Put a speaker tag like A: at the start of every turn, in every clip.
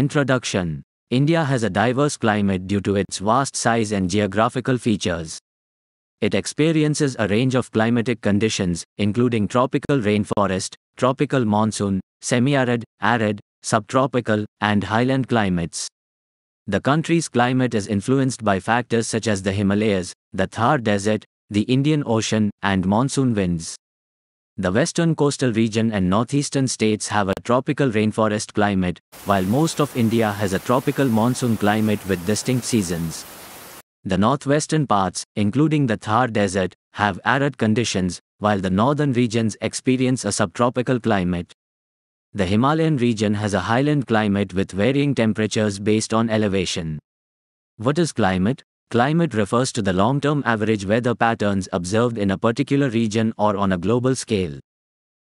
A: Introduction India has a diverse climate due to its vast size and geographical features. It experiences a range of climatic conditions, including tropical rainforest, tropical monsoon, semi arid, arid, subtropical, and highland climates. The country's climate is influenced by factors such as the Himalayas, the Thar Desert, the Indian Ocean, and monsoon winds. The western coastal region and northeastern states have a tropical rainforest climate, while most of India has a tropical monsoon climate with distinct seasons. The northwestern parts, including the Thar Desert, have arid conditions, while the northern regions experience a subtropical climate. The Himalayan region has a highland climate with varying temperatures based on elevation. What is climate? Climate refers to the long term average weather patterns observed in a particular region or on a global scale.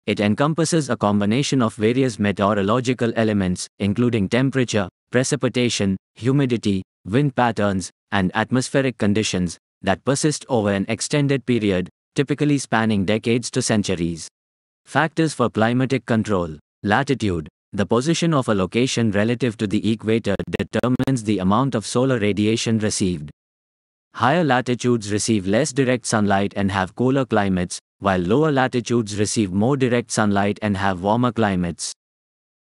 A: It encompasses a combination of various meteorological elements, including temperature, precipitation, humidity, wind patterns, and atmospheric conditions, that persist over an extended period, typically spanning decades to centuries. Factors for climatic control Latitude The position of a location relative to the equator determines the amount of solar radiation received. Higher latitudes receive less direct sunlight and have cooler climates, while lower latitudes receive more direct sunlight and have warmer climates.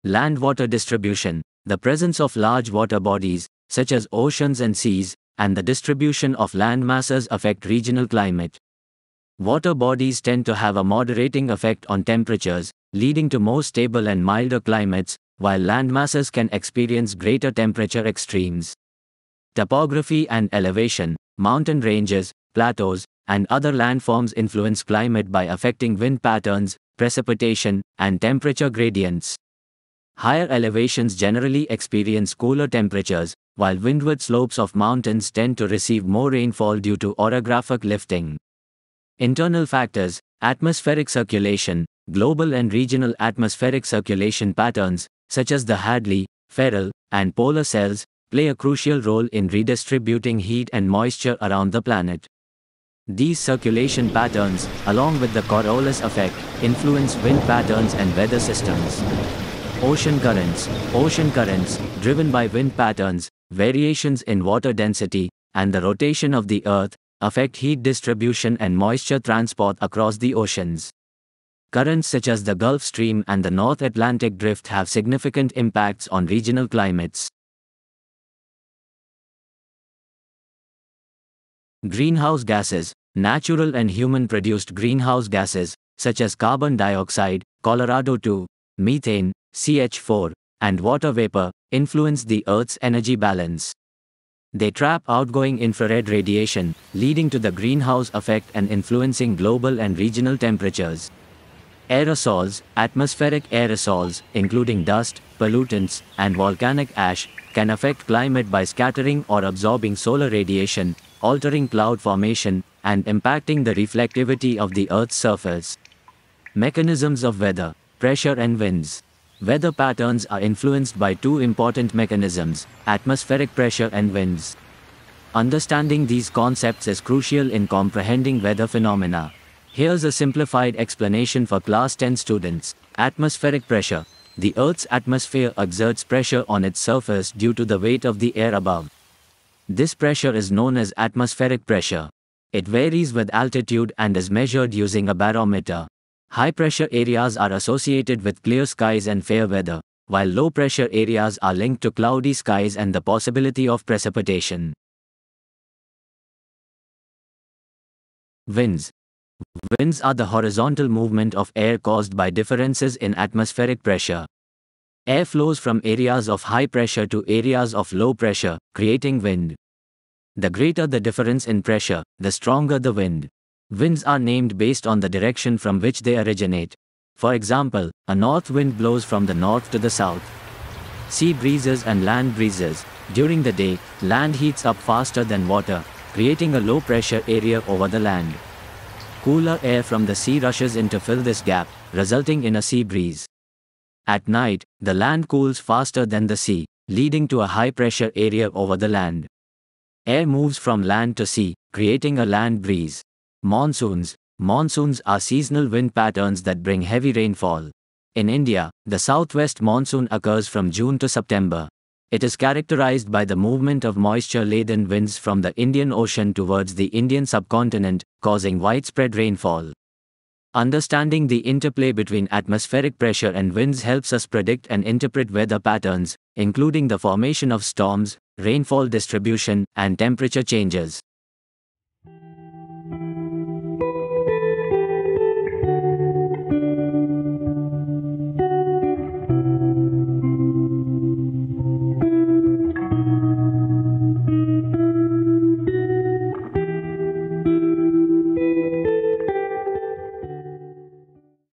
A: Land water distribution The presence of large water bodies, such as oceans and seas, and the distribution of land masses affect regional climate. Water bodies tend to have a moderating effect on temperatures, leading to more stable and milder climates, while land masses can experience greater temperature extremes. Topography and elevation mountain ranges, plateaus, and other landforms influence climate by affecting wind patterns, precipitation, and temperature gradients. Higher elevations generally experience cooler temperatures, while windward slopes of mountains tend to receive more rainfall due to orographic lifting. Internal factors, atmospheric circulation, global and regional atmospheric circulation patterns, such as the Hadley, Ferrel, and polar cells, play a crucial role in redistributing heat and moisture around the planet. These circulation patterns, along with the Coriolis effect, influence wind patterns and weather systems. Ocean currents, ocean currents, driven by wind patterns, variations in water density, and the rotation of the Earth, affect heat distribution and moisture transport across the oceans. Currents such as the Gulf Stream and the North Atlantic Drift have significant impacts on regional climates. Greenhouse gases, natural and human produced greenhouse gases, such as carbon dioxide, Colorado 2, methane, CH4, and water vapor, influence the Earth's energy balance. They trap outgoing infrared radiation, leading to the greenhouse effect and influencing global and regional temperatures. Aerosols, atmospheric aerosols, including dust, pollutants, and volcanic ash, can affect climate by scattering or absorbing solar radiation, altering cloud formation, and impacting the reflectivity of the Earth's surface. Mechanisms of weather, pressure and winds. Weather patterns are influenced by two important mechanisms, atmospheric pressure and winds. Understanding these concepts is crucial in comprehending weather phenomena. Here's a simplified explanation for class 10 students. Atmospheric pressure. The Earth's atmosphere exerts pressure on its surface due to the weight of the air above. This pressure is known as atmospheric pressure. It varies with altitude and is measured using a barometer. High pressure areas are associated with clear skies and fair weather, while low pressure areas are linked to cloudy skies and the possibility of precipitation. Winds. Winds are the horizontal movement of air caused by differences in atmospheric pressure. Air flows from areas of high pressure to areas of low pressure, creating wind. The greater the difference in pressure, the stronger the wind. Winds are named based on the direction from which they originate. For example, a north wind blows from the north to the south. Sea breezes and land breezes. During the day, land heats up faster than water, creating a low pressure area over the land. Cooler air from the sea rushes in to fill this gap, resulting in a sea breeze. At night, the land cools faster than the sea, leading to a high pressure area over the land. Air moves from land to sea, creating a land breeze. Monsoons. Monsoons are seasonal wind patterns that bring heavy rainfall. In India, the southwest monsoon occurs from June to September. It is characterized by the movement of moisture laden winds from the Indian Ocean towards the Indian subcontinent, causing widespread rainfall. Understanding the interplay between atmospheric pressure and winds helps us predict and interpret weather patterns, including the formation of storms, rainfall distribution, and temperature changes.